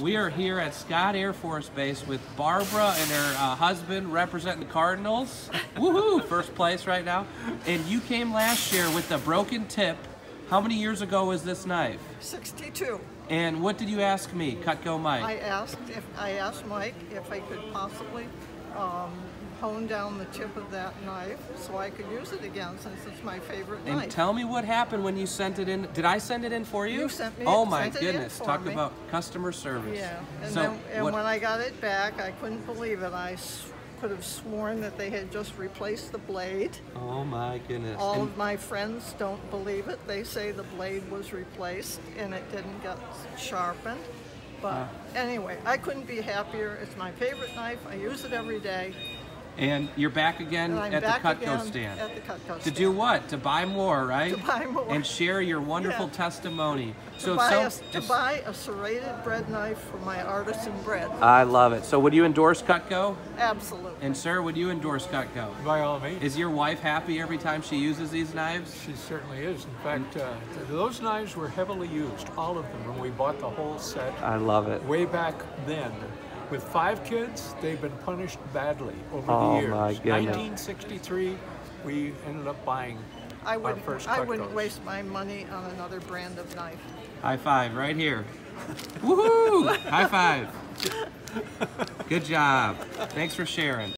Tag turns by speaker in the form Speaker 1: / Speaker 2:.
Speaker 1: We are here at Scott Air Force Base with Barbara and her uh, husband representing the Cardinals. Woohoo! First place right now. And you came last year with the broken tip. How many years ago was this knife?
Speaker 2: 62.
Speaker 1: And what did you ask me, Cutco Mike?
Speaker 2: I asked if I asked Mike if I could possibly um, hone down the tip of that knife so I could use it again since it's my favorite
Speaker 1: and
Speaker 2: knife.
Speaker 1: tell me what happened when you sent it in. Did I send it in for you?
Speaker 2: You sent me-
Speaker 1: Oh my
Speaker 2: sent it in
Speaker 1: goodness! Talk
Speaker 2: me.
Speaker 1: about customer service.
Speaker 2: yeah, and
Speaker 1: So
Speaker 2: then and when I got it back, I couldn't believe it. I could have sworn that they had just replaced the blade.
Speaker 1: oh my goodness!
Speaker 2: All
Speaker 1: And-
Speaker 2: of my friends don't believe it. They say the blade was replaced and it didn't get sharpened. But
Speaker 1: Uh.
Speaker 2: anyway, I couldn't be happier. It's my favorite knife. I use it every day.
Speaker 1: And you're back again at
Speaker 2: back
Speaker 1: the Cutco
Speaker 2: again
Speaker 1: stand.
Speaker 2: at the Cutco
Speaker 1: to
Speaker 2: stand.
Speaker 1: do what? To buy more, right?
Speaker 2: To buy more.
Speaker 1: And share your wonderful
Speaker 2: Yeah.
Speaker 1: testimony.
Speaker 2: to, buy, a, to buy a serrated bread knife for my artisan bread.
Speaker 1: I love it. So would you endorse Cutco?
Speaker 2: Absolutely.
Speaker 1: And sir, would you endorse Cutco?
Speaker 3: By all means.
Speaker 1: Is your wife happy every time she uses these knives?
Speaker 3: She certainly is. In fact, uh, those knives were heavily used, all of them, when we bought the whole set
Speaker 1: I love it.
Speaker 3: way back then. With five kids, they've been punished badly over
Speaker 1: Oh,
Speaker 3: the years.
Speaker 1: my goodness.
Speaker 3: 1963, we ended up buying
Speaker 2: I
Speaker 3: our
Speaker 2: wouldn't,
Speaker 3: first
Speaker 2: I wouldn't
Speaker 3: Cutcos.
Speaker 2: waste my money on another brand of knife.
Speaker 1: High five right here. Woohoo! High five. Good job. Thanks for sharing.